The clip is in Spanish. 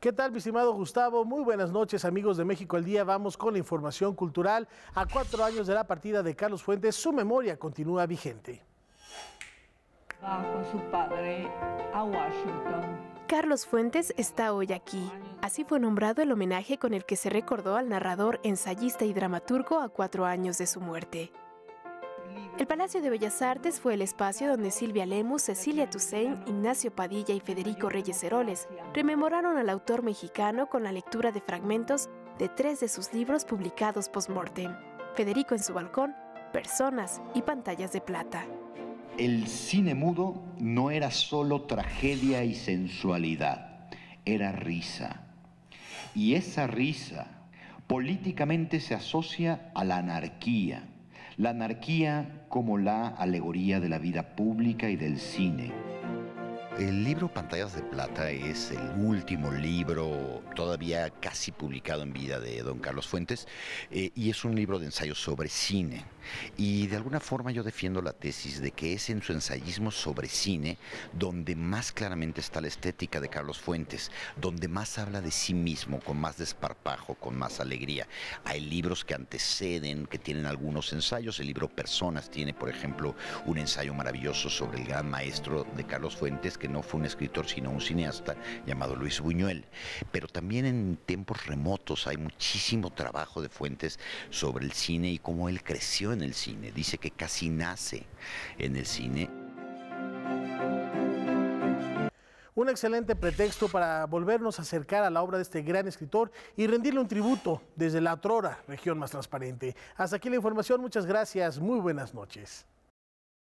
¿Qué tal, mi estimado Gustavo? Muy buenas noches, amigos de México al Día. Vamos con la información cultural. A cuatro años de la partida de Carlos Fuentes, su memoria continúa vigente. Va con su padre a Washington. Carlos Fuentes está hoy aquí. Así fue nombrado el homenaje con el que se recordó al narrador, ensayista y dramaturgo a cuatro años de su muerte. El Palacio de Bellas Artes fue el espacio donde Silvia Lemus, Cecilia Toussaint, Ignacio Padilla y Federico Reyes Heroles rememoraron al autor mexicano con la lectura de fragmentos de tres de sus libros publicados post-mortem. Federico en su balcón, Personas y Pantallas de Plata. El cine mudo no era solo tragedia y sensualidad, era risa. Y esa risa políticamente se asocia a la anarquía, la anarquía como la alegoría de la vida pública y del cine. El libro Pantallas de Plata es el último libro todavía casi publicado en vida de don Carlos Fuentes eh, y es un libro de ensayos sobre cine. Y de alguna forma yo defiendo la tesis de que es en su ensayismo sobre cine donde más claramente está la estética de Carlos Fuentes, donde más habla de sí mismo, con más desparpajo, con más alegría. Hay libros que anteceden, que tienen algunos ensayos. El libro Personas tiene, por ejemplo, un ensayo maravilloso sobre el gran maestro de Carlos Fuentes, que no fue un escritor, sino un cineasta llamado Luis Buñuel. Pero también en tiempos remotos hay muchísimo trabajo de Fuentes sobre el cine y cómo él creció en el cine. Dice que casi nace en el cine. Un excelente pretexto para volvernos a acercar a la obra de este gran escritor y rendirle un tributo desde la otrora región más transparente. Hasta aquí la información, muchas gracias, muy buenas noches.